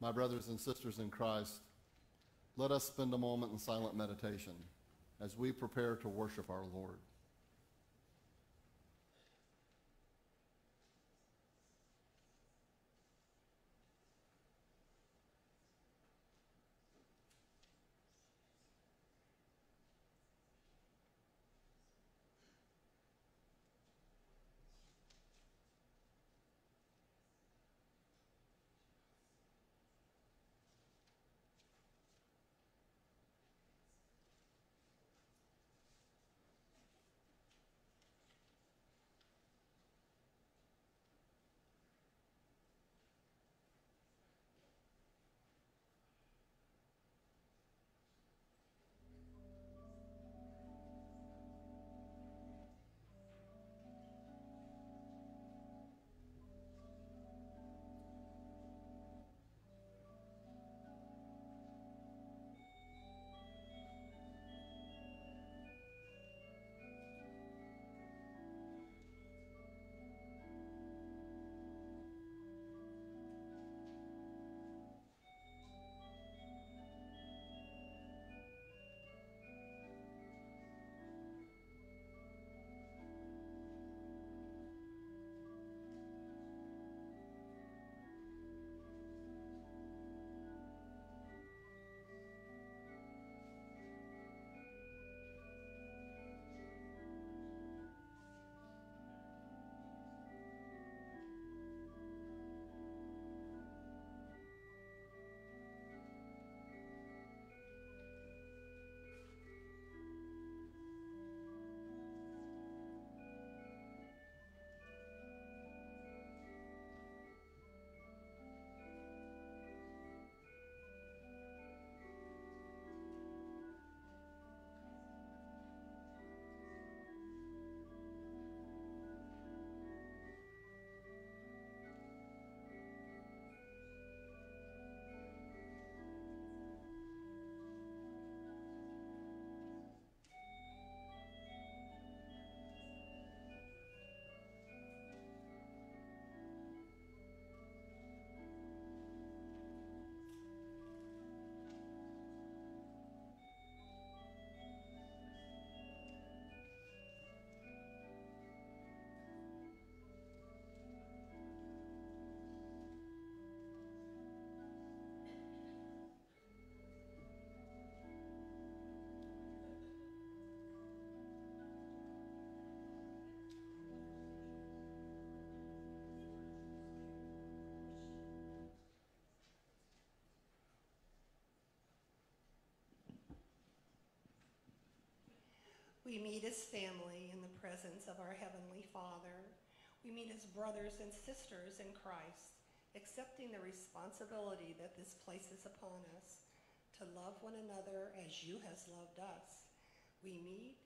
My brothers and sisters in Christ, let us spend a moment in silent meditation as we prepare to worship our Lord. We meet as family in the presence of our Heavenly Father. We meet as brothers and sisters in Christ, accepting the responsibility that this places upon us to love one another as you has loved us. We meet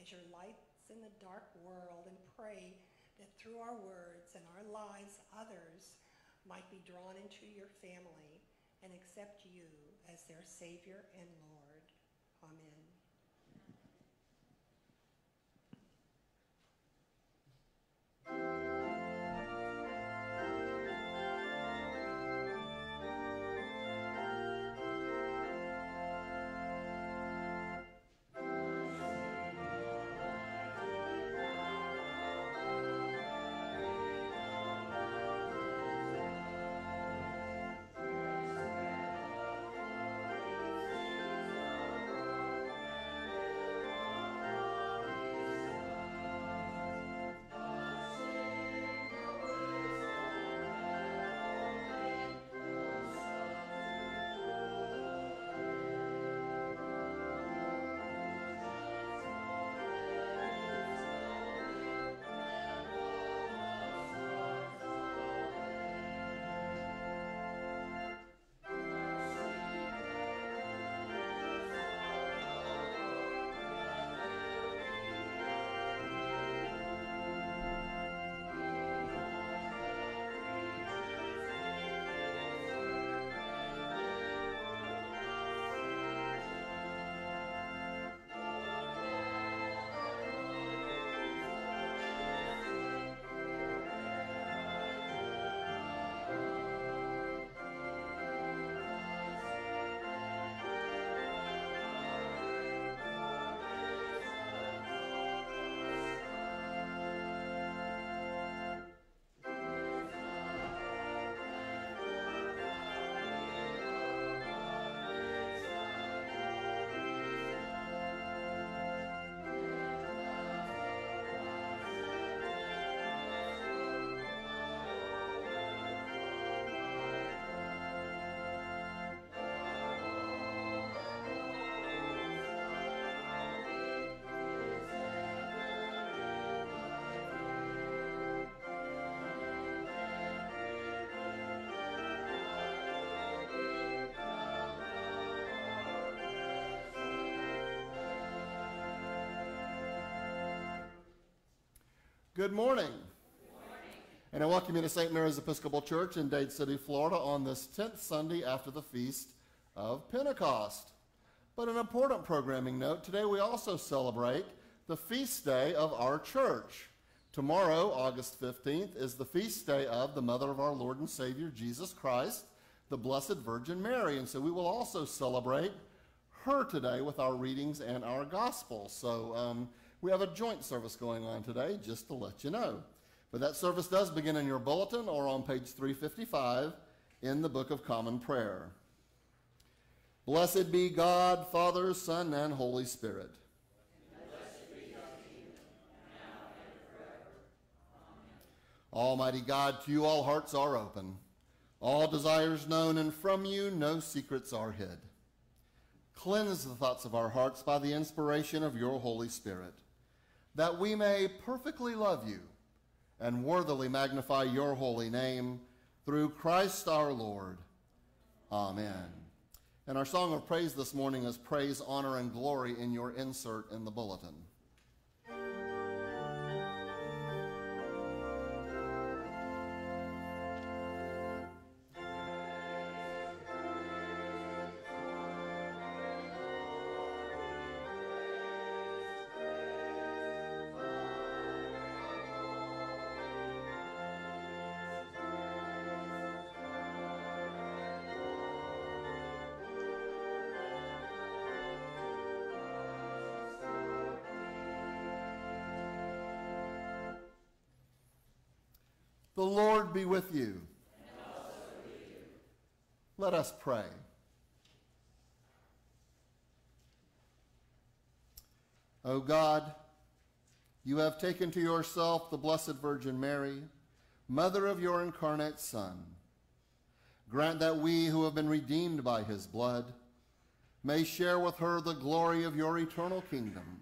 as your lights in the dark world and pray that through our words and our lives, others might be drawn into your family and accept you as their Savior and Lord. Amen. Good morning. And I welcome you to St. Mary's Episcopal Church in Dade City, Florida on this 10th Sunday after the Feast of Pentecost. But an important programming note, today we also celebrate the feast day of our church. Tomorrow, August 15th, is the feast day of the Mother of our Lord and Savior, Jesus Christ, the Blessed Virgin Mary. And so we will also celebrate her today with our readings and our gospel. So um, we have a joint service going on today, just to let you know. But that service does begin in your bulletin or on page 355 in the Book of Common Prayer. Blessed be God, Father, Son, and Holy Spirit. Almighty God, to you all hearts are open, all desires known, and from you no secrets are hid. Cleanse the thoughts of our hearts by the inspiration of your Holy Spirit, that we may perfectly love you and worthily magnify your holy name through Christ our Lord. Amen. And our song of praise this morning is Praise, Honor, and Glory in your insert in the bulletin. The Lord be with you. Let us pray. O God, you have taken to yourself the Blessed Virgin Mary, mother of your incarnate Son. Grant that we who have been redeemed by his blood may share with her the glory of your eternal kingdom.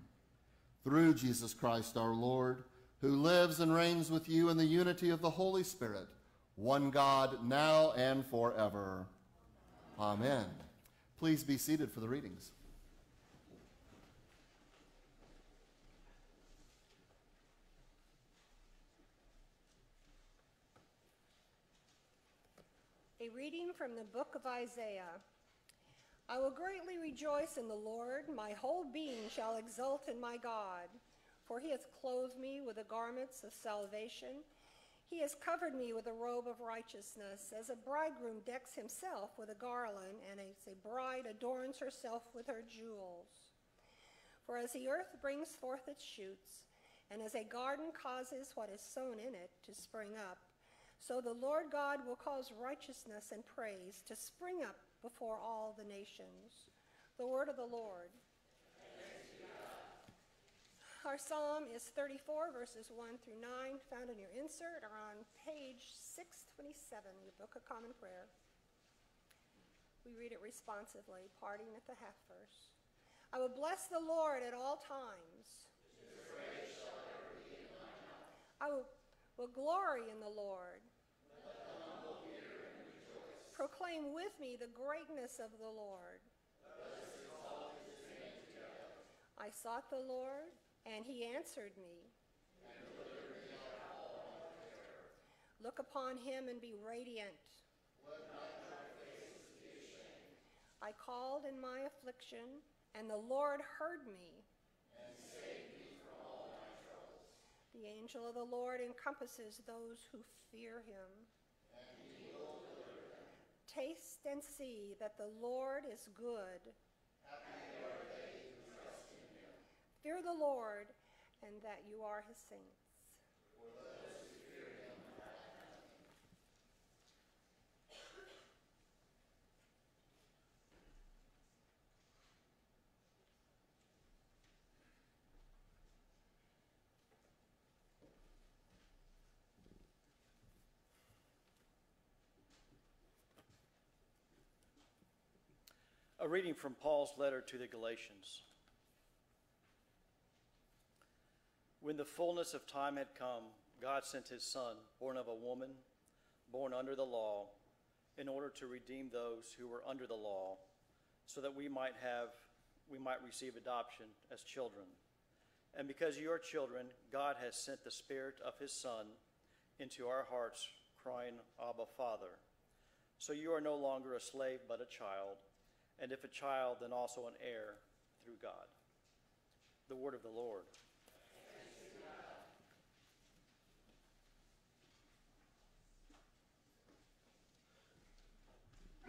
Through Jesus Christ our Lord, who lives and reigns with you in the unity of the Holy Spirit, one God, now and forever. Amen. Please be seated for the readings. A reading from the book of Isaiah. I will greatly rejoice in the Lord. My whole being shall exult in my God. For he hath clothed me with the garments of salvation. He has covered me with a robe of righteousness, as a bridegroom decks himself with a garland, and as a bride adorns herself with her jewels. For as the earth brings forth its shoots, and as a garden causes what is sown in it to spring up, so the Lord God will cause righteousness and praise to spring up before all the nations. The word of the Lord. Our psalm is 34, verses 1 through 9, found in your insert or on page 627, in the Book of Common Prayer. We read it responsively, parting at the half verse. I will bless the Lord at all times. I will, glory in the Lord. Proclaim with me the greatness of the Lord. I sought the Lord and he answered me. Look upon him and be radiant. I called in my affliction, and the Lord heard me. the angel of the Lord encompasses those who fear him. Taste and see that the Lord is good. Fear the Lord, and that you are his saints. A reading from Paul's letter to the Galatians. When the fullness of time had come, God sent his Son, born of a woman, born under the law, in order to redeem those who were under the law, so that we might have we might receive adoption as children. And because you are children, God has sent the Spirit of His Son into our hearts, crying, Abba, Father. So you are no longer a slave, but a child, and if a child, then also an heir through God. The word of the Lord.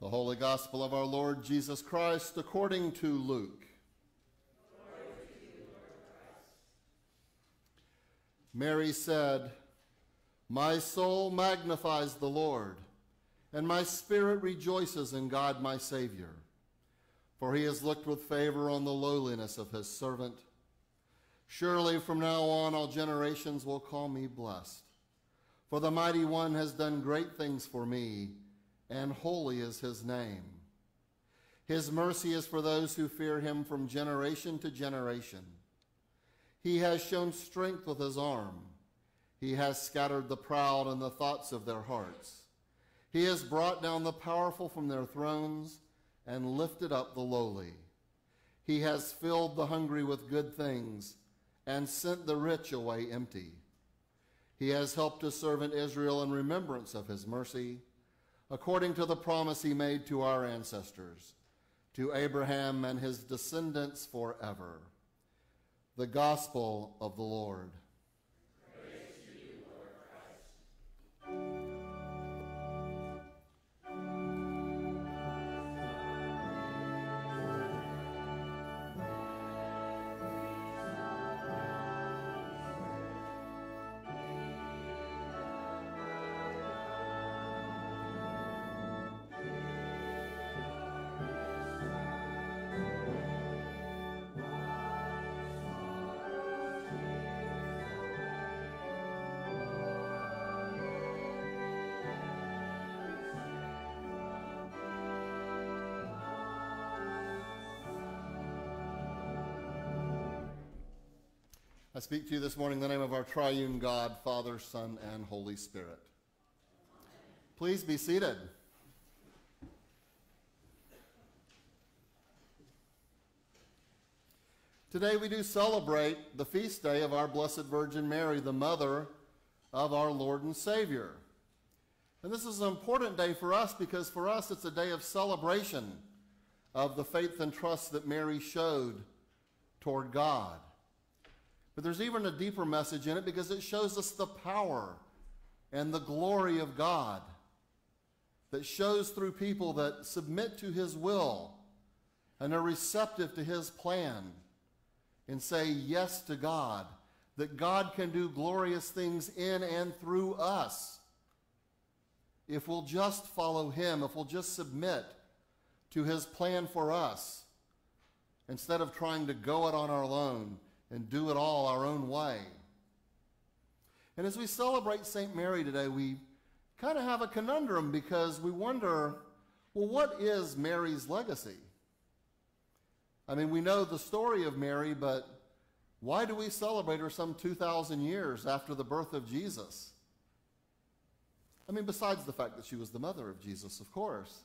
The Holy Gospel of our Lord Jesus Christ according to Luke. Mary said, My soul magnifies the Lord, and my spirit rejoices in God my Savior, for he has looked with favor on the lowliness of his servant. Surely from now on all generations will call me blessed, for the Mighty One has done great things for me and holy is his name. His mercy is for those who fear him from generation to generation. He has shown strength with his arm. He has scattered the proud in the thoughts of their hearts. He has brought down the powerful from their thrones and lifted up the lowly. He has filled the hungry with good things and sent the rich away empty. He has helped his servant Israel in remembrance of his mercy according to the promise he made to our ancestors, to Abraham and his descendants forever. The Gospel of the Lord. I speak to you this morning in the name of our triune God, Father, Son, and Holy Spirit. Please be seated. Today we do celebrate the feast day of our Blessed Virgin Mary, the mother of our Lord and Savior. And this is an important day for us because for us it's a day of celebration of the faith and trust that Mary showed toward God. But there's even a deeper message in it because it shows us the power and the glory of God that shows through people that submit to his will and are receptive to his plan and say yes to God, that God can do glorious things in and through us if we'll just follow him, if we'll just submit to his plan for us instead of trying to go it on our own and do it all our own way. And as we celebrate St. Mary today, we kind of have a conundrum because we wonder well, what is Mary's legacy? I mean, we know the story of Mary, but why do we celebrate her some 2,000 years after the birth of Jesus? I mean, besides the fact that she was the mother of Jesus, of course.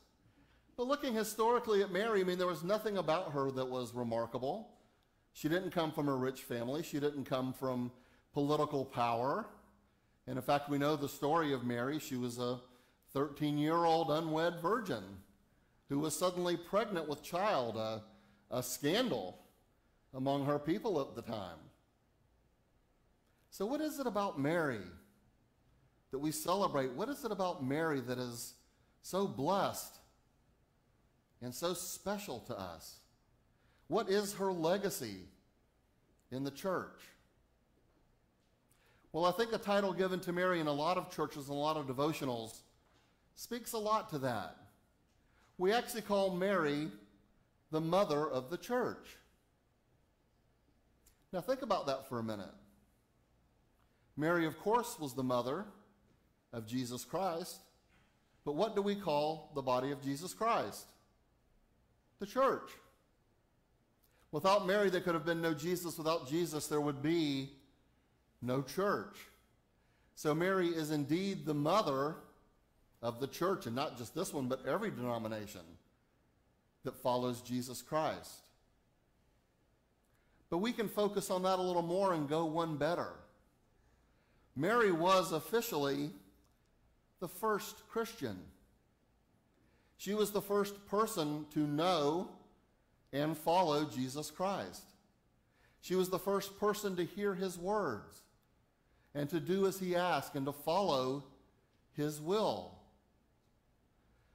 But looking historically at Mary, I mean, there was nothing about her that was remarkable. She didn't come from a rich family, she didn't come from political power. And in fact, we know the story of Mary. She was a 13 year old unwed virgin who was suddenly pregnant with child, a, a scandal among her people at the time. So, what is it about Mary that we celebrate? What is it about Mary that is so blessed and so special to us? What is her legacy in the church? Well, I think a title given to Mary in a lot of churches and a lot of devotionals speaks a lot to that. We actually call Mary the mother of the church. Now, think about that for a minute. Mary, of course, was the mother of Jesus Christ, but what do we call the body of Jesus Christ? The church. Without Mary, there could have been no Jesus. Without Jesus, there would be no church. So Mary is indeed the mother of the church, and not just this one, but every denomination that follows Jesus Christ. But we can focus on that a little more and go one better. Mary was officially the first Christian. She was the first person to know and follow Jesus Christ. She was the first person to hear his words and to do as he asked and to follow his will.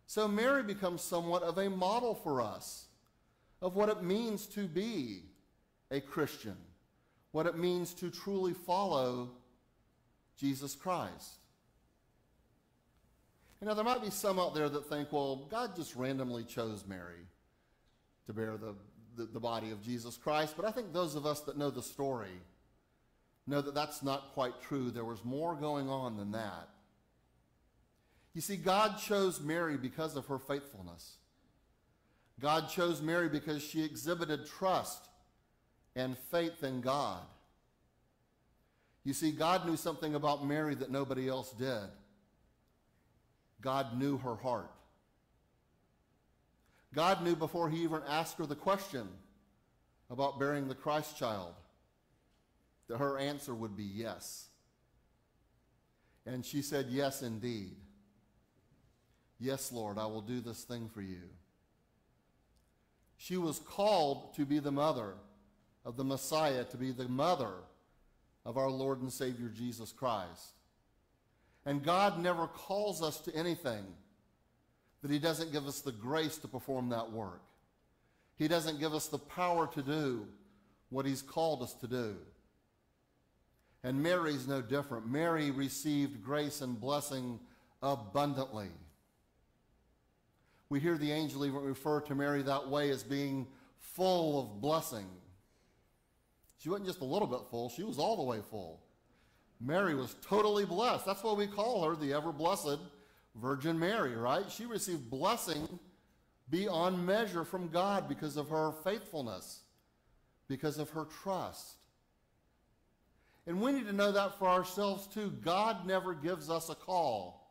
So Mary becomes somewhat of a model for us of what it means to be a Christian, what it means to truly follow Jesus Christ. You know, there might be some out there that think, well, God just randomly chose Mary to bear the, the, the, body of Jesus Christ. But I think those of us that know the story know that that's not quite true. There was more going on than that. You see, God chose Mary because of her faithfulness. God chose Mary because she exhibited trust and faith in God. You see, God knew something about Mary that nobody else did. God knew her heart. God knew before he even asked her the question about bearing the Christ child that her answer would be yes. And she said, Yes, indeed. Yes, Lord, I will do this thing for you. She was called to be the mother of the Messiah, to be the mother of our Lord and Savior Jesus Christ. And God never calls us to anything that He doesn't give us the grace to perform that work. He doesn't give us the power to do what He's called us to do. And Mary's no different. Mary received grace and blessing abundantly. We hear the angel even refer to Mary that way as being full of blessing. She wasn't just a little bit full, she was all the way full. Mary was totally blessed. That's why we call her the ever blessed Virgin Mary, right? She received blessing beyond measure from God because of her faithfulness, because of her trust. And we need to know that for ourselves too. God never gives us a call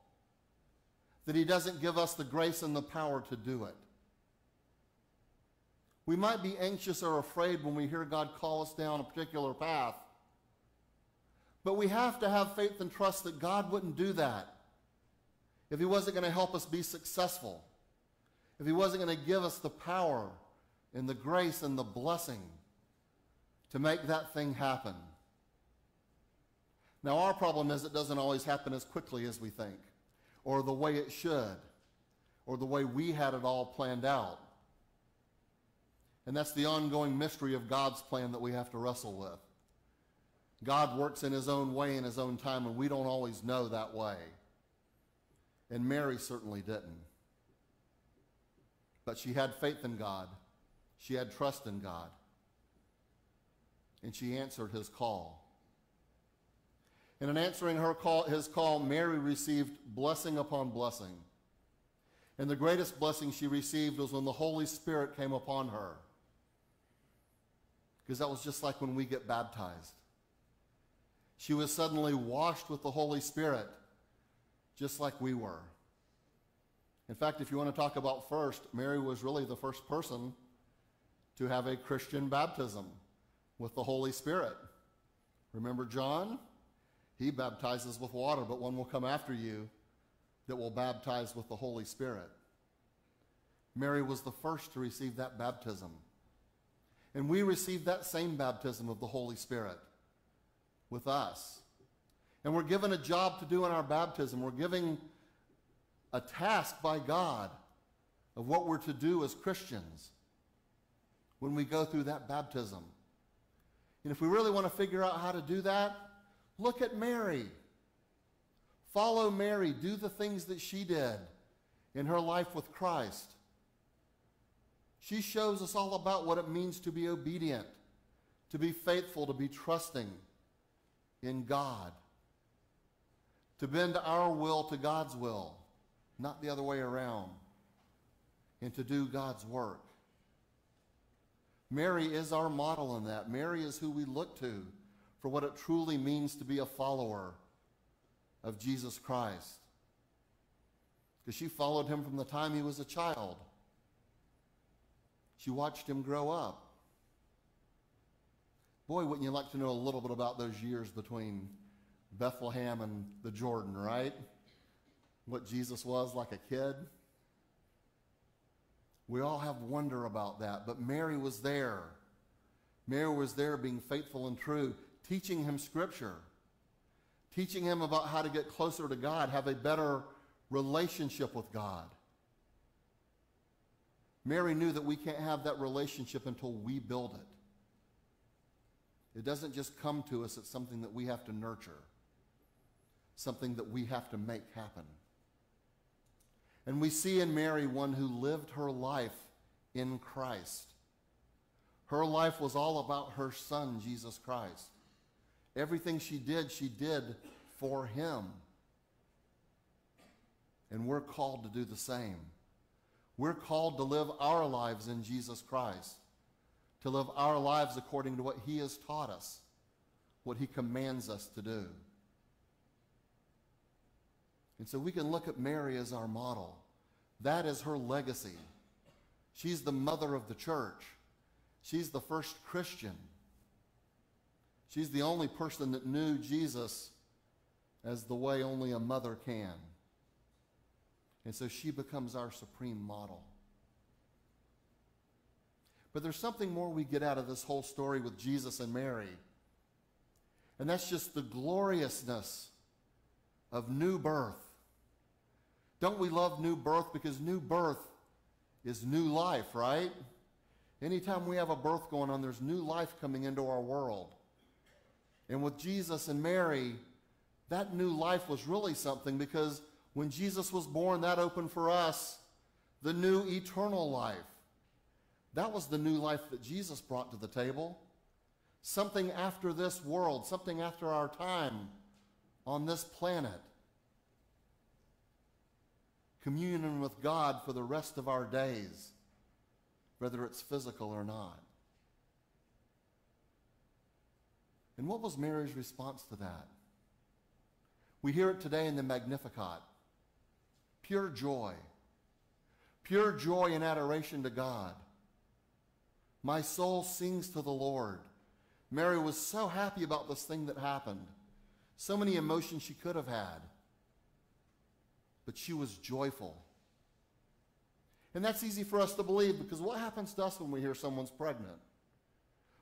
that he doesn't give us the grace and the power to do it. We might be anxious or afraid when we hear God call us down a particular path, but we have to have faith and trust that God wouldn't do that if he wasn't going to help us be successful, if he wasn't going to give us the power and the grace and the blessing to make that thing happen. Now, our problem is it doesn't always happen as quickly as we think or the way it should or the way we had it all planned out. And that's the ongoing mystery of God's plan that we have to wrestle with. God works in his own way in his own time, and we don't always know that way. And Mary certainly didn't. But she had faith in God, she had trust in God, and she answered his call. And in answering her call, his call, Mary received blessing upon blessing. And the greatest blessing she received was when the Holy Spirit came upon her. Because that was just like when we get baptized. She was suddenly washed with the Holy Spirit. Just like we were. In fact, if you want to talk about first, Mary was really the first person to have a Christian baptism with the Holy Spirit. Remember John? He baptizes with water, but one will come after you that will baptize with the Holy Spirit. Mary was the first to receive that baptism. And we receive that same baptism of the Holy Spirit with us. And we're given a job to do in our baptism. We're giving a task by God of what we're to do as Christians when we go through that baptism. And if we really want to figure out how to do that, look at Mary. Follow Mary. Do the things that she did in her life with Christ. She shows us all about what it means to be obedient, to be faithful, to be trusting in God, to bend our will to God's will, not the other way around, and to do God's work. Mary is our model in that. Mary is who we look to for what it truly means to be a follower of Jesus Christ. Because she followed him from the time he was a child. She watched him grow up. Boy, wouldn't you like to know a little bit about those years between Bethlehem and the Jordan, right? What Jesus was like a kid. We all have wonder about that, but Mary was there. Mary was there being faithful and true, teaching him scripture, teaching him about how to get closer to God, have a better relationship with God. Mary knew that we can't have that relationship until we build it. It doesn't just come to us, it's something that we have to nurture, something that we have to make happen. And we see in Mary one who lived her life in Christ. Her life was all about her son, Jesus Christ. Everything she did, she did for him. And we're called to do the same. We're called to live our lives in Jesus Christ, to live our lives according to what He has taught us, what He commands us to do. And so we can look at Mary as our model. That is her legacy. She's the mother of the church. She's the first Christian. She's the only person that knew Jesus as the way only a mother can. And so she becomes our supreme model. But there's something more we get out of this whole story with Jesus and Mary. And that's just the gloriousness of new birth. Don't we love new birth? Because new birth is new life, right? Anytime we have a birth going on, there's new life coming into our world. And with Jesus and Mary, that new life was really something because when Jesus was born, that opened for us the new eternal life. That was the new life that Jesus brought to the table. Something after this world, something after our time on this planet. Communion with God for the rest of our days, whether it's physical or not. And what was Mary's response to that? We hear it today in the Magnificat pure joy, pure joy and adoration to God. My soul sings to the Lord. Mary was so happy about this thing that happened. So many emotions she could have had. But she was joyful. And that's easy for us to believe because what happens to us when we hear someone's pregnant?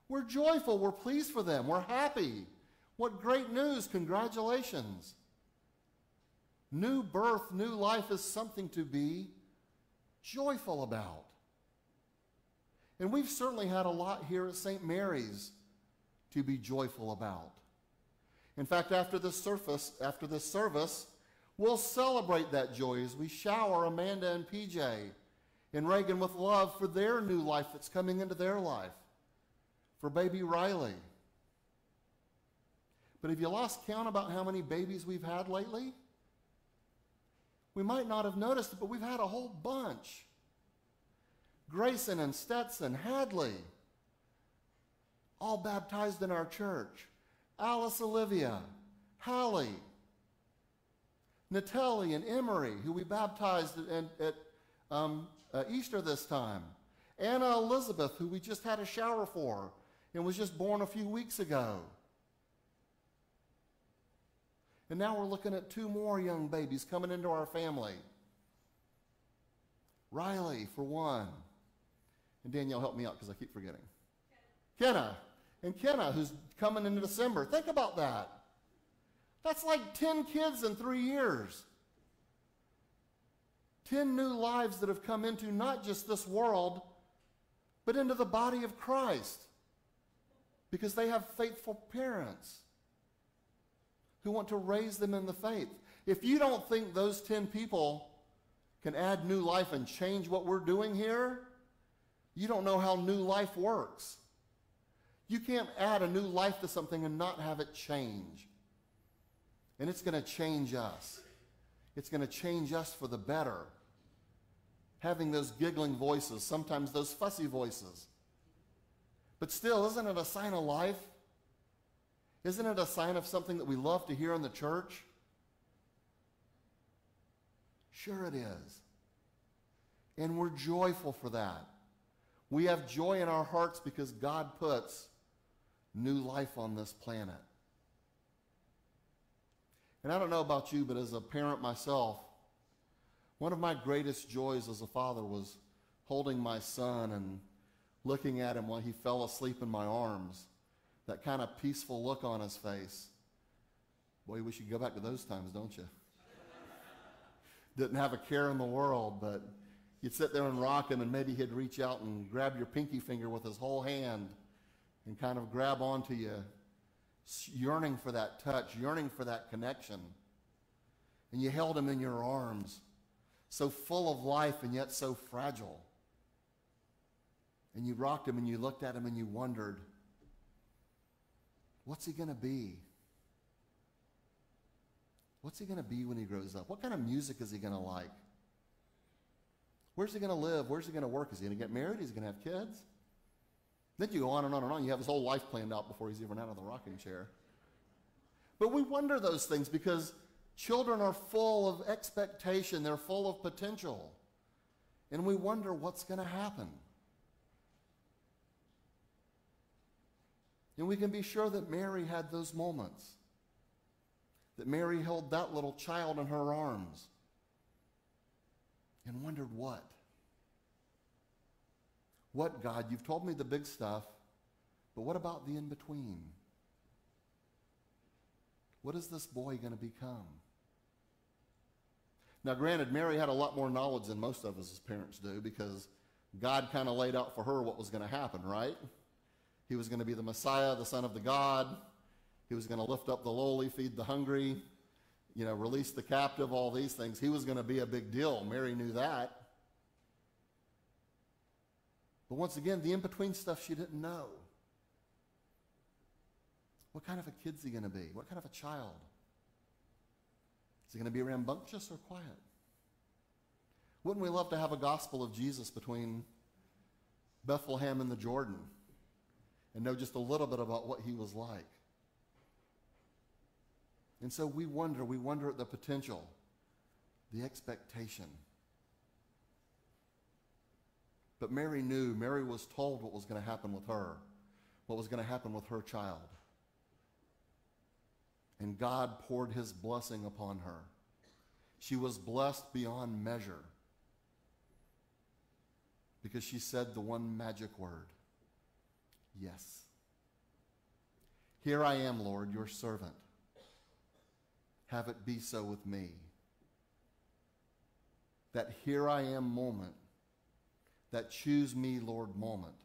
We're joyful. We're pleased for them. We're happy. What great news. Congratulations. New birth, new life is something to be joyful about. And we've certainly had a lot here at St. Mary's to be joyful about. In fact, after this surface, after this service, we'll celebrate that joy as we shower Amanda and PJ and Reagan with love for their new life that's coming into their life, for baby Riley. But have you lost count about how many babies we've had lately? We might not have noticed it, but we've had a whole bunch. Grayson and Stetson, Hadley, all baptized in our church. Alice Olivia, Hallie. Natalie and Emery, who we baptized at, at um, uh, Easter this time. Anna Elizabeth, who we just had a shower for and was just born a few weeks ago. And now we're looking at two more young babies coming into our family. Riley, for one. And Danielle, help me out because I keep forgetting. Kenna. And Kenna, who's coming in December. Think about that. That's like 10 kids in three years. 10 new lives that have come into not just this world, but into the body of Christ because they have faithful parents who want to raise them in the faith. If you don't think those 10 people can add new life and change what we're doing here, you don't know how new life works. You can't add a new life to something and not have it change. And it's going to change us. It's going to change us for the better. Having those giggling voices, sometimes those fussy voices. But still, isn't it a sign of life? Isn't it a sign of something that we love to hear in the church? Sure, it is. And we're joyful for that. We have joy in our hearts because God puts new life on this planet. And I don't know about you, but as a parent myself, one of my greatest joys as a father was holding my son and looking at him while he fell asleep in my arms that kind of peaceful look on his face. Boy, you could go back to those times, don't you? Didn't have a care in the world, but you'd sit there and rock him, and maybe he'd reach out and grab your pinky finger with his whole hand and kind of grab onto you, yearning for that touch, yearning for that connection. And you held him in your arms, so full of life and yet so fragile. And you rocked him and you looked at him and you wondered, What's he going to be? What's he going to be when he grows up? What kind of music is he going to like? Where's he going to live? Where's he going to work? Is he going to get married? Is he going to have kids? Then you go on and on and on. You have his whole life planned out before he's even out of the rocking chair. But we wonder those things because children are full of expectation, they're full of potential. And we wonder what's going to happen. And we can be sure that Mary had those moments. That Mary held that little child in her arms and wondered what? What, God? You've told me the big stuff, but what about the in between? What is this boy going to become? Now, granted, Mary had a lot more knowledge than most of us as parents do because God kind of laid out for her what was going to happen, right? He was going to be the Messiah, the Son of the God. He was going to lift up the lowly, feed the hungry, you know, release the captive, all these things. He was going to be a big deal. Mary knew that. But once again, the in between stuff she didn't know. What kind of a kid's he going to be? What kind of a child? Is he going to be rambunctious or quiet? Wouldn't we love to have a gospel of Jesus between Bethlehem and the Jordan? and know just a little bit about what he was like. And so we wonder, we wonder at the potential, the expectation. But Mary knew, Mary was told what was going to happen with her, what was going to happen with her child. And God poured his blessing upon her. She was blessed beyond measure because she said the one magic word Yes. Here I am, Lord, your servant. Have it be so with me. That here I am moment, that choose me, Lord moment.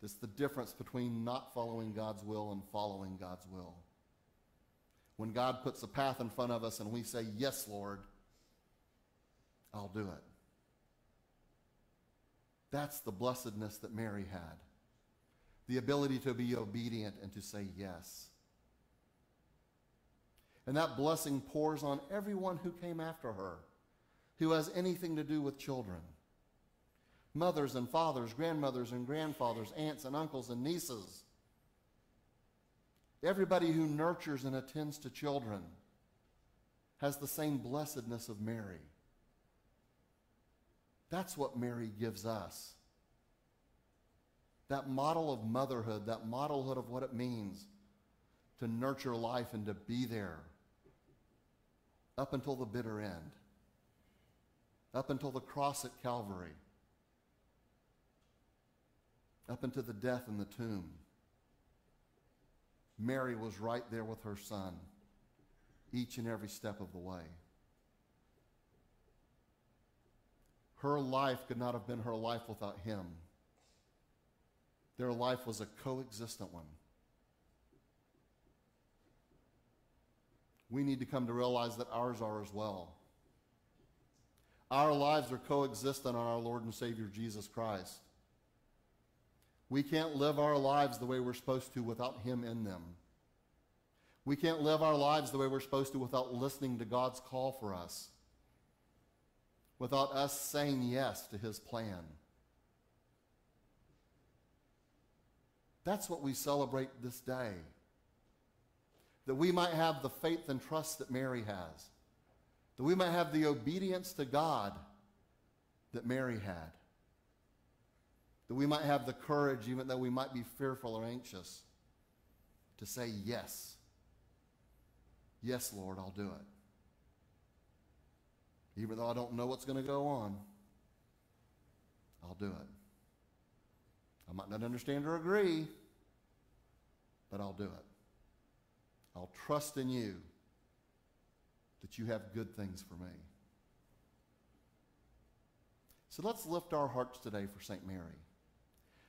That's the difference between not following God's will and following God's will. When God puts a path in front of us and we say, Yes, Lord, I'll do it. That's the blessedness that Mary had the ability to be obedient and to say yes. And that blessing pours on everyone who came after her, who has anything to do with children mothers and fathers, grandmothers and grandfathers, aunts and uncles and nieces. Everybody who nurtures and attends to children. has the same blessedness of Mary. That's what Mary gives us. That model of motherhood, that modelhood of what it means to nurture life and to be there up until the bitter end, up until the cross at Calvary, up into the death in the tomb. Mary was right there with her son each and every step of the way. Her life could not have been her life without him. Their life was a coexistent one. We need to come to realize that ours are as well. Our lives are coexistent on our Lord and Savior Jesus Christ. We can't live our lives the way we're supposed to without Him in them. We can't live our lives the way we're supposed to without listening to God's call for us, without us saying yes to His plan. That's what we celebrate this day. That we might have the faith and trust that Mary has. That we might have the obedience to God that Mary had. That we might have the courage, even though we might be fearful or anxious, to say yes. Yes, Lord, I'll do it. Even though I don't know what's going to go on, I'll do it. I might not understand or agree, but I'll do it. I'll trust in you that you have good things for me. So let's lift our hearts today for St. Mary.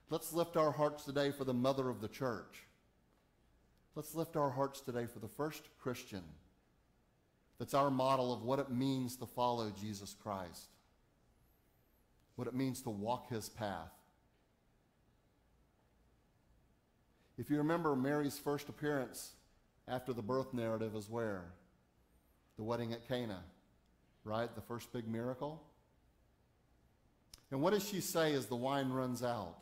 Let's lift our hearts today for the mother of the church. Let's lift our hearts today for the first Christian that's our model of what it means to follow Jesus Christ, what it means to walk his path. If you remember, Mary's first appearance after the birth narrative is where? The wedding at Cana, right? The first big miracle. And what does she say as the wine runs out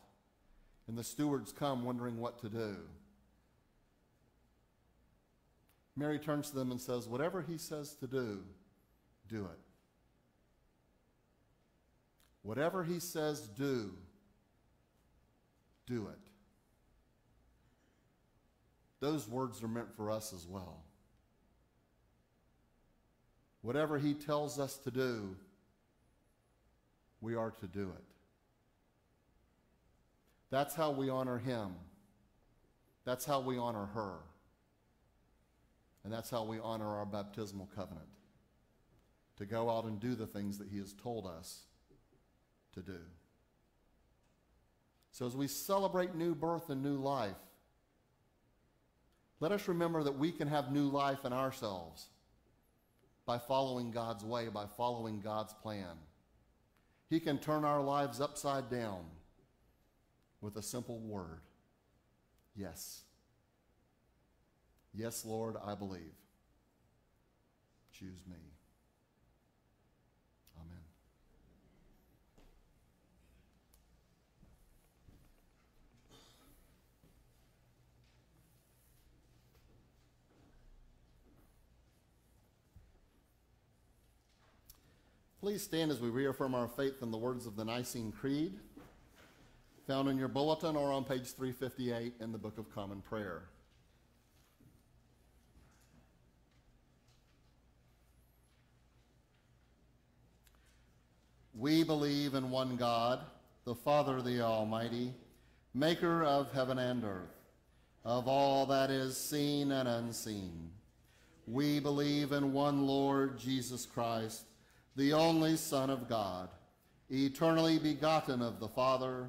and the stewards come wondering what to do? Mary turns to them and says, Whatever he says to do, do it. Whatever he says do, do it. Those words are meant for us as well. Whatever he tells us to do, we are to do it. That's how we honor him. That's how we honor her. And that's how we honor our baptismal covenant to go out and do the things that he has told us to do. So, as we celebrate new birth and new life, let us remember that we can have new life in ourselves by following God's way, by following God's plan. He can turn our lives upside down with a simple word yes. Yes, Lord, I believe. Choose me. Amen. Please stand as we reaffirm our faith in the words of the Nicene Creed, found in your bulletin or on page 358 in the Book of Common Prayer. We believe in one God, the Father, the Almighty, maker of heaven and earth, of all that is seen and unseen. We believe in one Lord Jesus Christ, the only Son of God, eternally begotten of the Father,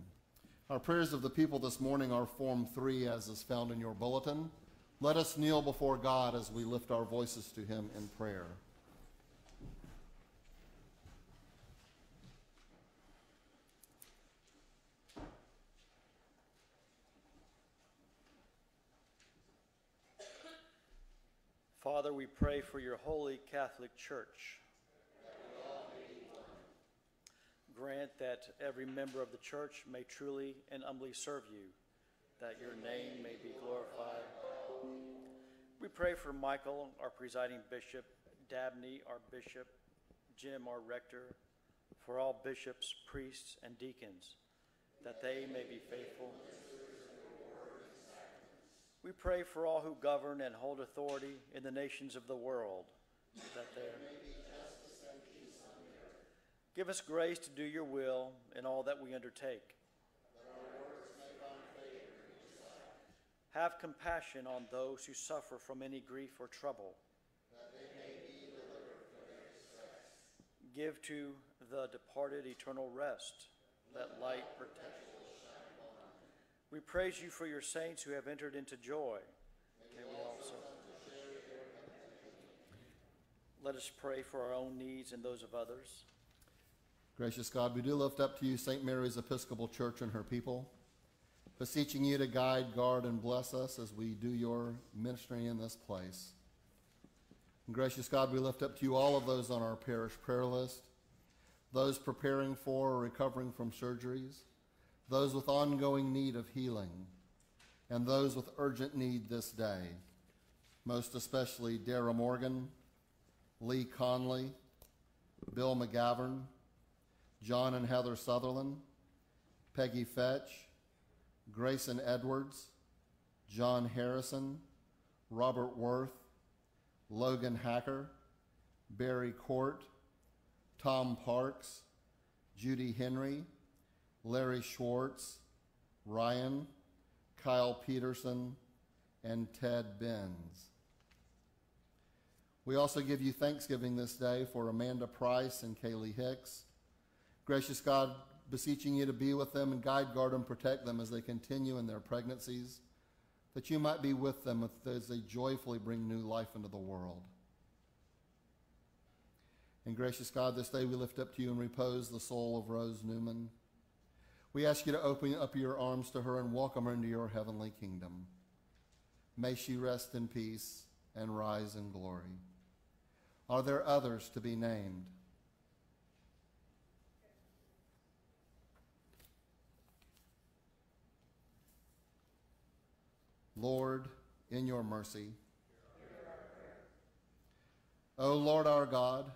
Our prayers of the people this morning are Form 3, as is found in your bulletin. Let us kneel before God as we lift our voices to Him in prayer. Father, we pray for your holy Catholic Church. Grant that every member of the church may truly and humbly serve you, that your name may be glorified. We pray for Michael, our presiding bishop, Dabney, our bishop, Jim, our rector, for all bishops, priests, and deacons, that they may be faithful. We pray for all who govern and hold authority in the nations of the world, that there Give us grace to do your will in all that we undertake. Have compassion on those who suffer from any grief or trouble. Give to the departed eternal rest. Let light protect. We praise you for your saints who have entered into joy. May we also. Let us pray for our own needs and those of others. Gracious God, we do lift up to you St. Mary's Episcopal Church and her people, beseeching you to guide, guard, and bless us as we do your ministry in this place. And gracious God, we lift up to you all of those on our parish prayer list, those preparing for or recovering from surgeries, those with ongoing need of healing, and those with urgent need this day, most especially Dara Morgan, Lee Conley, Bill McGavern, John and Heather Sutherland, Peggy Fetch, Grayson Edwards, John Harrison, Robert Worth, Logan Hacker, Barry Court, Tom Parks, Judy Henry, Larry Schwartz, Ryan, Kyle Peterson, and Ted Benz. We also give you thanksgiving this day for Amanda Price and Kaylee Hicks. Gracious God, beseeching you to be with them and guide, guard, and protect them as they continue in their pregnancies, that you might be with them as they joyfully bring new life into the world. And gracious God, this day we lift up to you and repose the soul of Rose Newman. We ask you to open up your arms to her and welcome her into your heavenly kingdom. May she rest in peace and rise in glory. Are there others to be named? Lord, in your mercy. O Lord our God,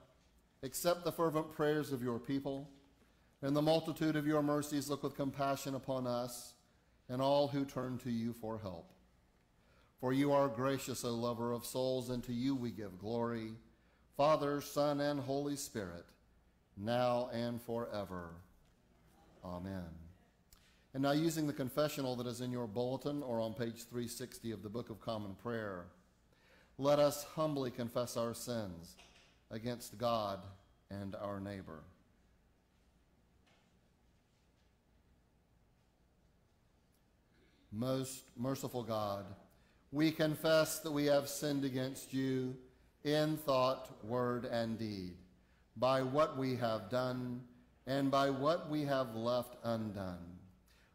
accept the fervent prayers of your people. and the multitude of your mercies, look with compassion upon us and all who turn to you for help. For you are gracious, O lover of souls, and to you we give glory, Father, Son, and Holy Spirit, now and forever. Amen. And now, using the confessional that is in your bulletin or on page 360 of the Book of Common Prayer, let us humbly confess our sins against God and our neighbor. Most merciful God, we confess that we have sinned against you in thought, word, and deed, by what we have done and by what we have left undone.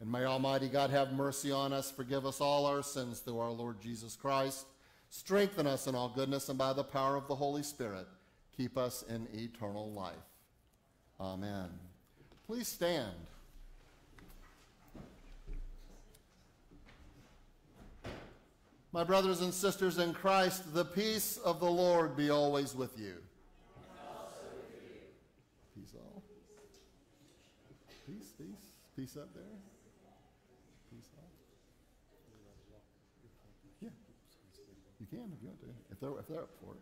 And may Almighty God have mercy on us, forgive us all our sins through our Lord Jesus Christ, strengthen us in all goodness, and by the power of the Holy Spirit, keep us in eternal life. Amen. Please stand. My brothers and sisters in Christ, the peace of the Lord be always with you. Peace all. Peace, peace, peace up there. Peace all. Yeah, you can if they're if they're up for it.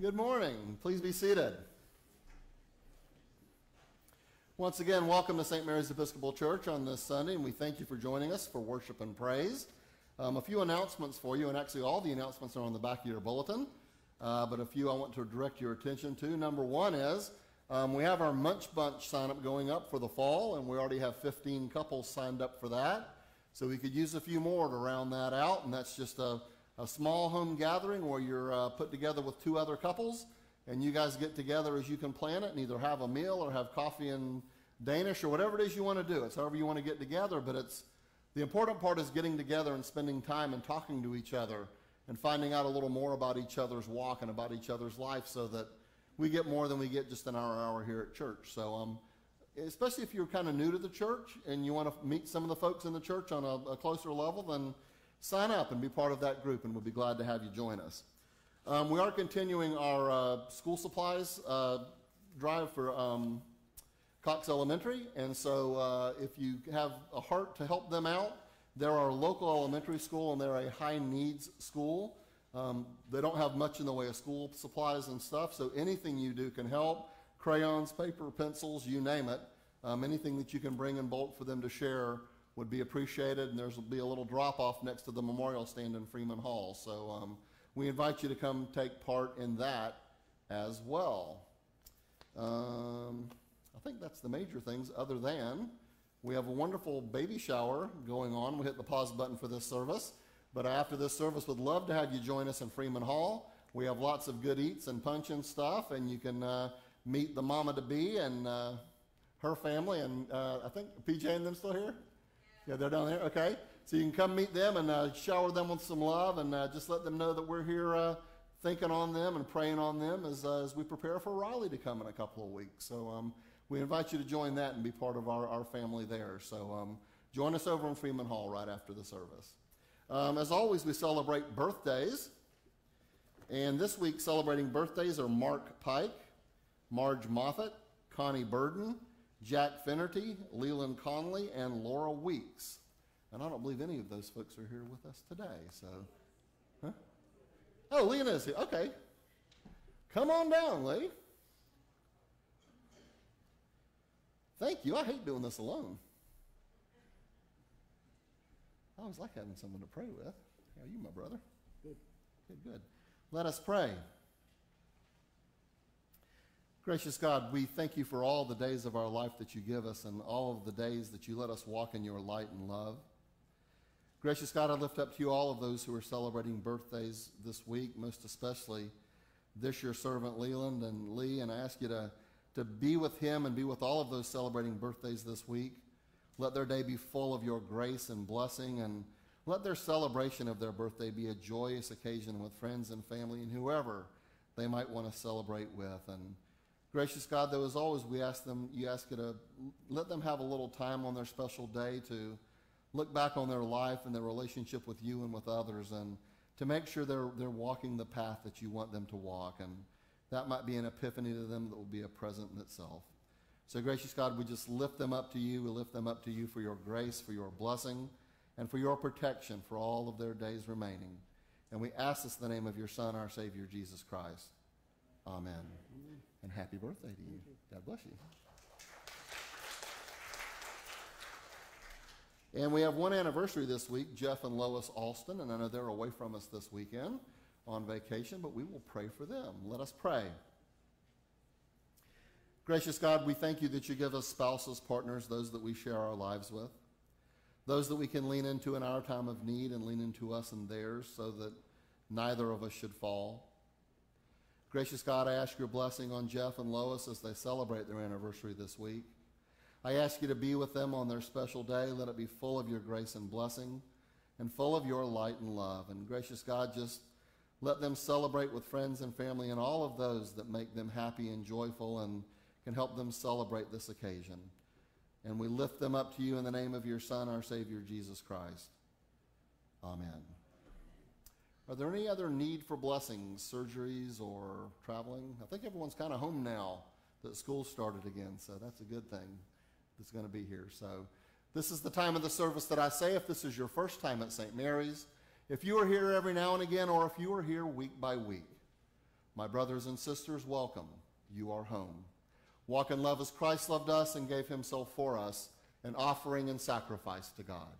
Good morning. Please be seated. Once again, welcome to St. Mary's Episcopal Church on this Sunday, and we thank you for joining us for worship and praise. Um, a few announcements for you, and actually all the announcements are on the back of your bulletin, uh, but a few I want to direct your attention to. Number one is um, we have our Munch Bunch sign up going up for the fall, and we already have 15 couples signed up for that. So we could use a few more to round that out, and that's just a a small home gathering where you're uh, put together with two other couples and you guys get together as you can plan it and either have a meal or have coffee in Danish or whatever it is you want to do. It's however you want to get together, but it's the important part is getting together and spending time and talking to each other and finding out a little more about each other's walk and about each other's life so that we get more than we get just an hour hour here at church. So um, especially if you're kind of new to the church and you want to meet some of the folks in the church on a, a closer level, then sign up and be part of that group, and we'll be glad to have you join us. Um, we are continuing our uh, school supplies uh, drive for um, Cox Elementary, and so uh, if you have a heart to help them out, they're our local elementary school, and they're a high needs school. Um, they don't have much in the way of school supplies and stuff, so anything you do can help. Crayons, paper, pencils, you name it. Um, anything that you can bring in bulk for them to share would be appreciated, and there's will be a little drop off next to the memorial stand in Freeman Hall. So um, we invite you to come take part in that as well. Um, I think that's the major things, other than we have a wonderful baby shower going on. We hit the pause button for this service, but after this service, would love to have you join us in Freeman Hall. We have lots of good eats and punch and stuff, and you can uh, meet the mama to be and uh, her family. And uh, I think PJ and them still here. Yeah, they're down there. Okay. So you can come meet them and uh, shower them with some love and uh, just let them know that we're here uh, thinking on them and praying on them as, uh, as we prepare for Riley to come in a couple of weeks. So um, we invite you to join that and be part of our, our family there. So um, join us over in Freeman Hall right after the service. Um, as always, we celebrate birthdays. And this week, celebrating birthdays are Mark Pike, Marge Moffat, Connie Burden, Jack Finnerty, Leland Conley, and Laura Weeks. And I don't believe any of those folks are here with us today. So, huh? Oh, Lena is here. Okay. Come on down, lady. Thank you. I hate doing this alone. I always like having someone to pray with. How are you, my brother? Good. Good, good. Let us pray. Gracious God, we thank you for all the days of our life that you give us and all of the days that you let us walk in your light and love. Gracious God, I lift up to you all of those who are celebrating birthdays this week, most especially this your servant Leland and Lee, and I ask you to, to be with him and be with all of those celebrating birthdays this week. Let their day be full of your grace and blessing, and let their celebration of their birthday be a joyous occasion with friends and family and whoever they might want to celebrate with. And Gracious God, though, as always, we ask them, you ask you to let them have a little time on their special day to look back on their life and their relationship with you and with others and to make sure they're, they're walking the path that you want them to walk. And that might be an epiphany to them that will be a present in itself. So, gracious God, we just lift them up to you. We lift them up to you for your grace, for your blessing, and for your protection for all of their days remaining. And we ask this in the name of your Son, our Savior, Jesus Christ. Amen. Amen and happy birthday to you. God bless you. And we have one anniversary this week, Jeff and Lois Alston, and I know they're away from us this weekend on vacation, but we will pray for them. Let us pray. Gracious God, we thank you that you give us spouses, partners, those that we share our lives with, those that we can lean into in our time of need and lean into us in theirs so that neither of us should fall. Gracious God, I ask your blessing on Jeff and Lois as they celebrate their anniversary this week. I ask you to be with them on their special day. Let it be full of your grace and blessing and full of your light and love. And gracious God, just let them celebrate with friends and family and all of those that make them happy and joyful and can help them celebrate this occasion. And we lift them up to you in the name of your Son, our Savior, Jesus Christ. Amen. Are there any other need for blessings, surgeries, or traveling? I think everyone's kind of home now that school started again, so that's a good thing that's going to be here. So, this is the time of the service that I say if this is your first time at St. Mary's, if you are here every now and again, or if you are here week by week, my brothers and sisters, welcome. You are home. Walk in love as Christ loved us and gave himself for us, an offering and sacrifice to God.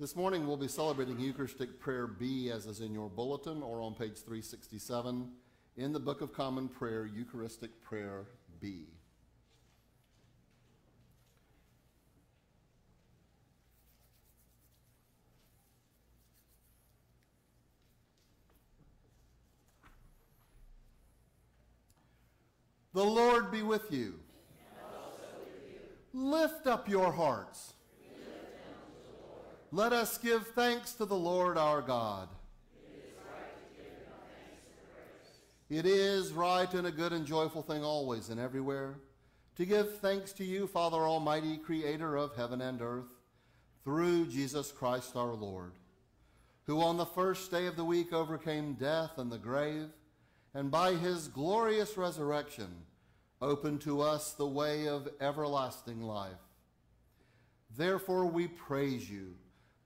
This morning we'll be celebrating Eucharistic Prayer B as is in your bulletin or on page 367 in the Book of Common Prayer, Eucharistic Prayer B. The Lord be with you. Lift up your hearts. Let us give thanks to the Lord our God. It is right and a good and joyful thing always and everywhere to give thanks to you, Father Almighty, creator of heaven and earth, through Jesus Christ our Lord, who on the first day of the week overcame death and the grave, and by his glorious resurrection opened to us the way of everlasting life. Therefore we praise you,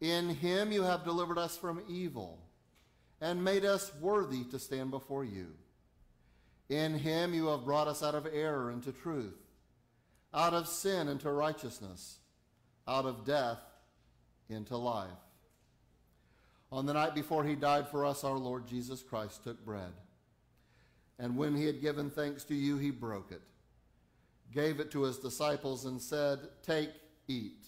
In him you have delivered us from evil and made us worthy to stand before you. In him you have brought us out of error into truth, out of sin into righteousness, out of death into life. On the night before he died for us, our Lord Jesus Christ took bread. And when he had given thanks to you, he broke it, gave it to his disciples, and said, Take, eat.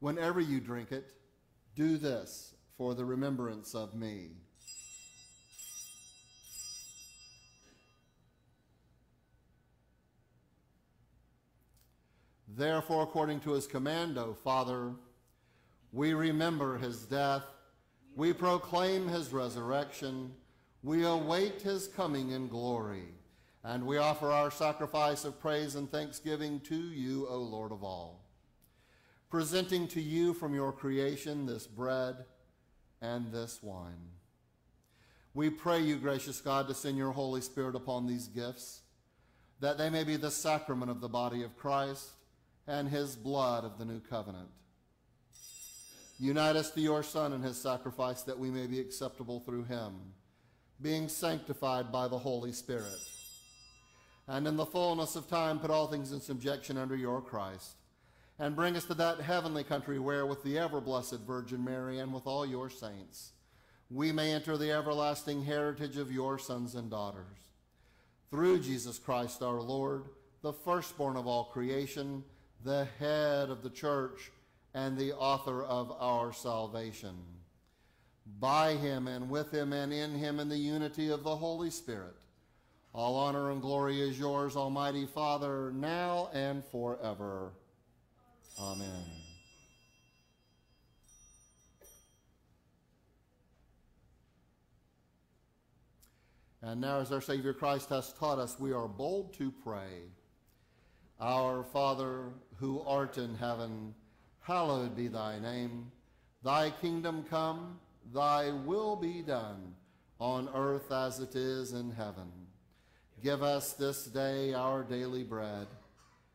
Whenever you drink it, do this for the remembrance of me. Therefore, according to his command, O Father, we remember his death, we proclaim his resurrection, we await his coming in glory, and we offer our sacrifice of praise and thanksgiving to you, O Lord of all presenting to you from your creation this bread and this wine. We pray you, gracious God, to send your Holy Spirit upon these gifts, that they may be the sacrament of the body of Christ and his blood of the new covenant. Unite us to your Son and his sacrifice, that we may be acceptable through him, being sanctified by the Holy Spirit. And in the fullness of time, put all things in subjection under your Christ and bring us to that heavenly country where, with the ever blessed Virgin Mary and with all your saints, we may enter the everlasting heritage of your sons and daughters. Through Jesus Christ our Lord, the firstborn of all creation, the head of the church, and the author of our salvation. By him and with him and in him in the unity of the Holy Spirit, all honor and glory is yours, Almighty Father, now and forever. Amen. And now, as our Savior Christ has taught us, we are bold to pray. Our Father, who art in heaven, hallowed be thy name. Thy kingdom come, thy will be done, on earth as it is in heaven. Give us this day our daily bread,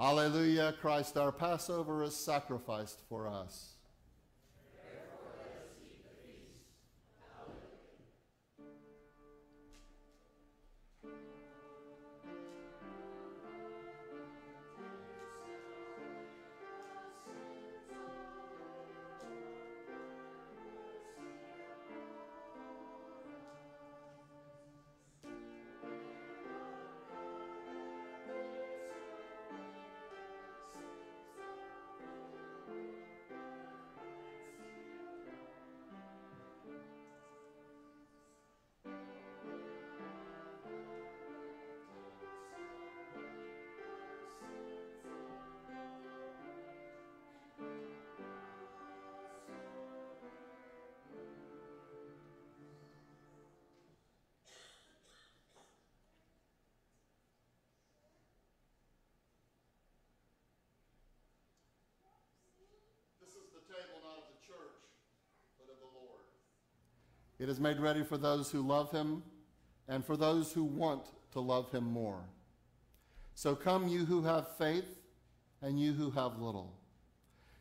Alleluia, Christ our Passover is sacrificed for us. It is made ready for those who love him and for those who want to love him more. So come, you who have faith, and you who have little.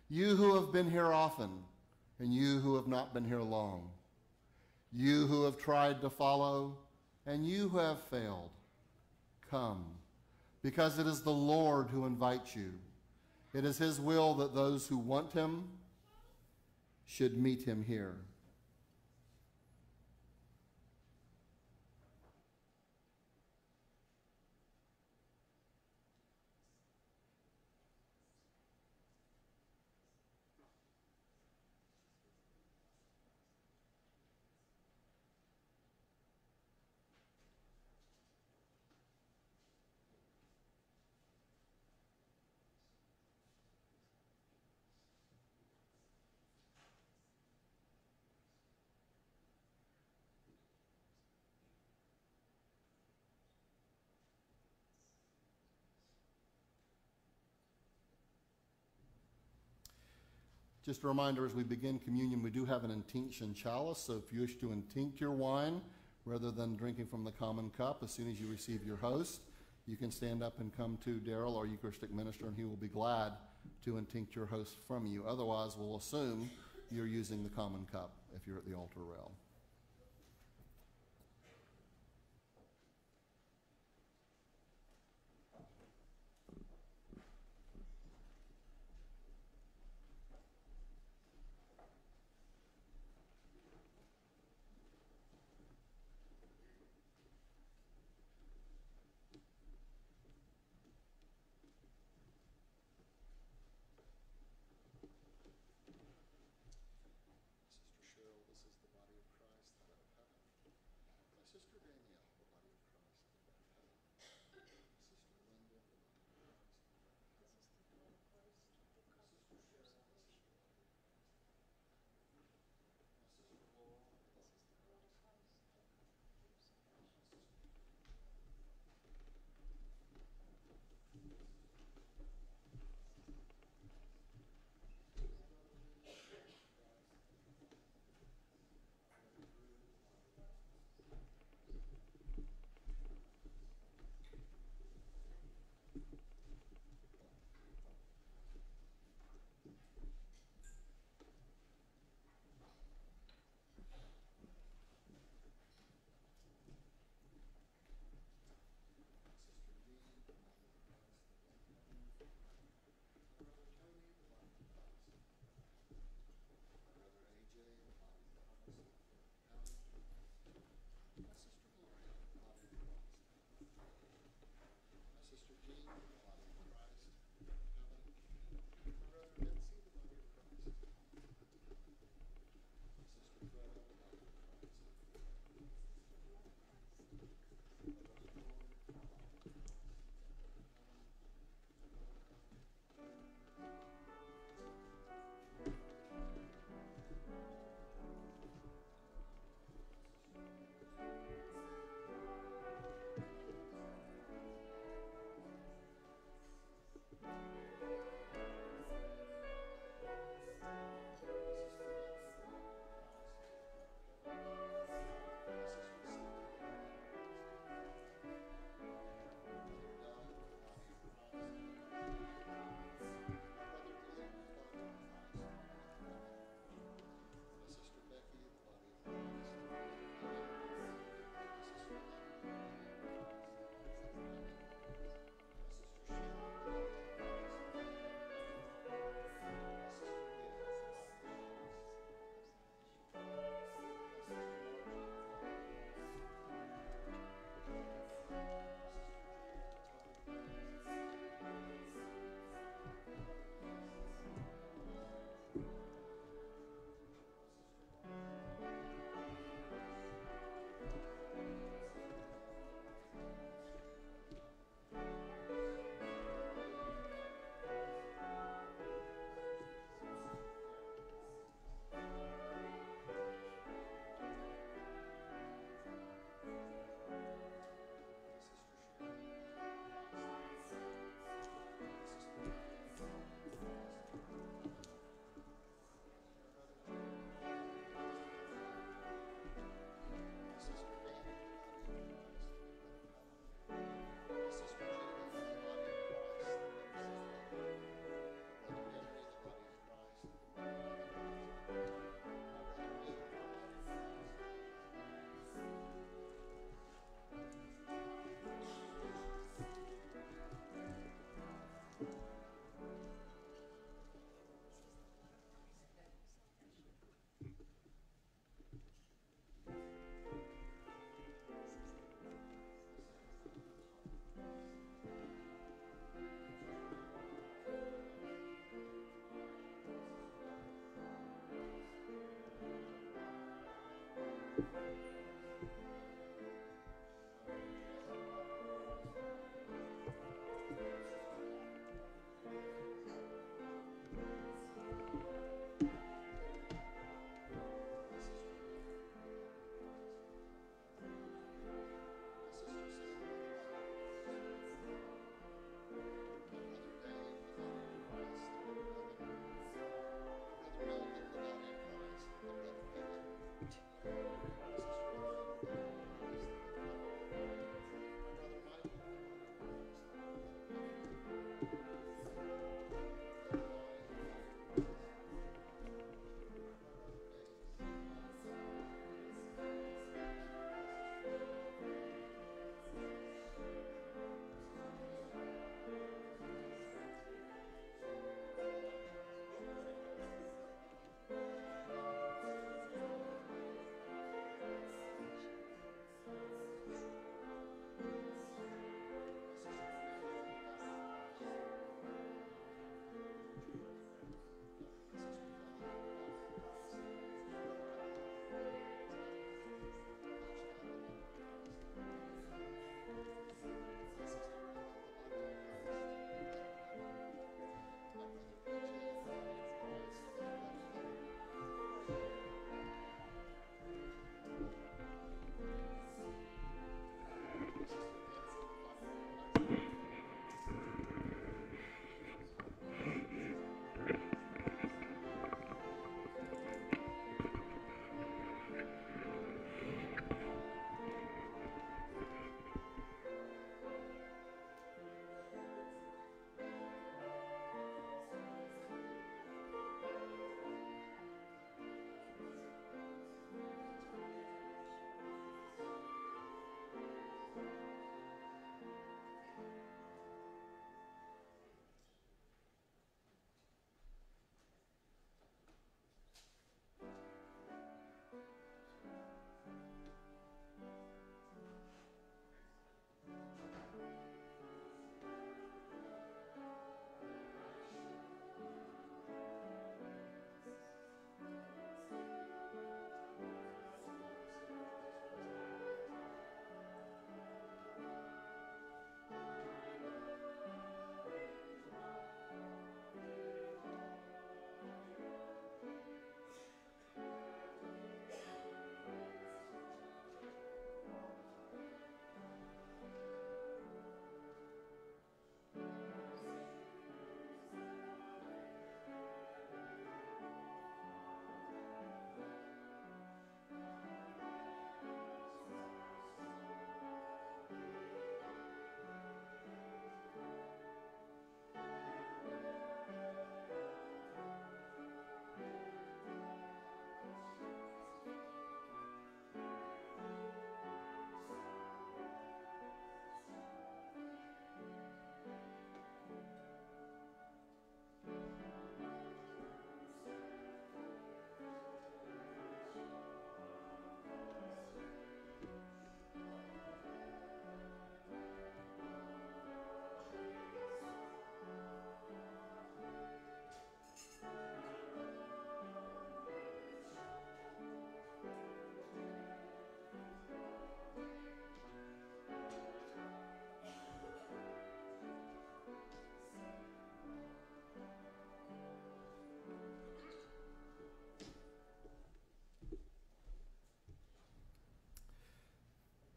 You who have been here often, and you who have not been here long. You who have tried to follow, and you who have failed. Come, because it is the Lord who invites you. It is his will that those who want him should meet him here. Just a reminder as we begin communion, we do have an intinction chalice, so if you wish to intinct your wine rather than drinking from the common cup, as soon as you receive your host, you can stand up and come to Daryl, our Eucharistic minister, and he will be glad to intinct your host from you. Otherwise, we'll assume you're using the common cup if you're at the altar rail.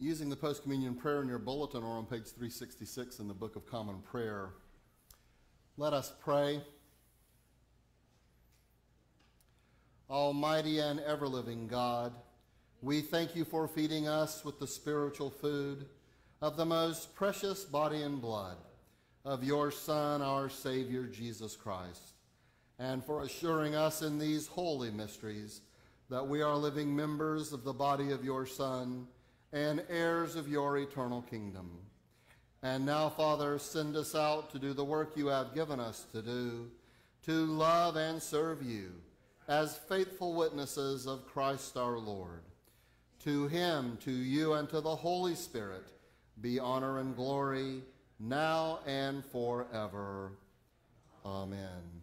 Using the post communion prayer in your bulletin or on page 366 in the Book of Common Prayer. Let us pray. Almighty and ever living God, we thank you for feeding us with the spiritual food of the most precious body and blood of your Son, our Savior, Jesus Christ, and for assuring us in these holy mysteries that we are living members of the body of your Son and heirs of your eternal kingdom. And now, Father, send us out to do the work you have given us to do, to love and serve you as faithful witnesses of Christ our Lord. To him, to you, and to the Holy Spirit be honor and glory now and forever. Amen.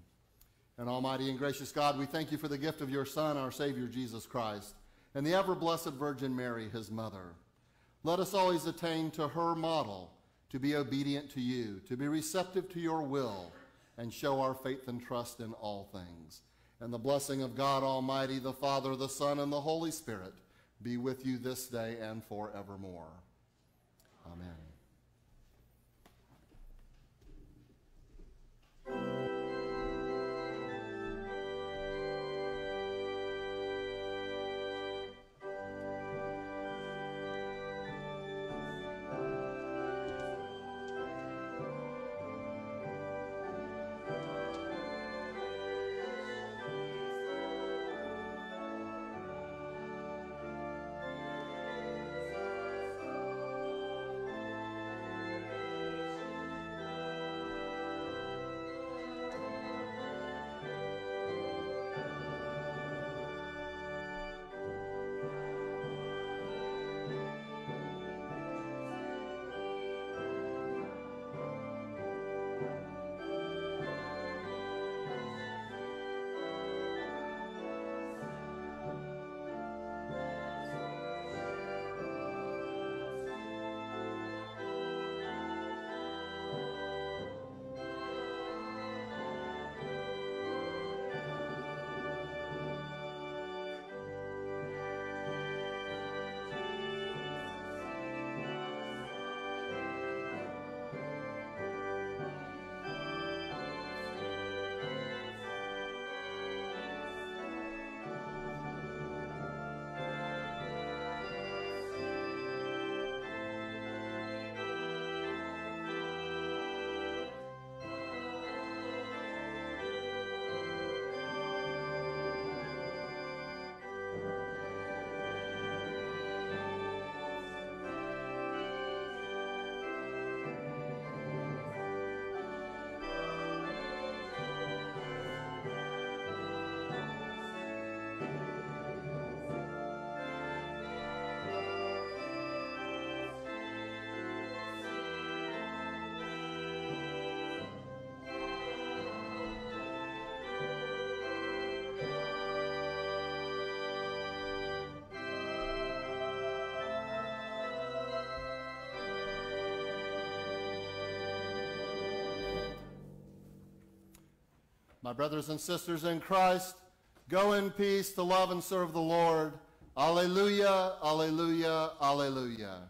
And Almighty and gracious God, we thank you for the gift of your Son, our Savior Jesus Christ, and the ever blessed Virgin Mary, his mother. Let us always attain to her model to be obedient to you, to be receptive to your will, and show our faith and trust in all things. And the blessing of God Almighty, the Father, the Son, and the Holy Spirit be with you this day and forevermore. Amen. My brothers and sisters in Christ, go in peace to love and serve the Lord. Alleluia, alleluia, alleluia.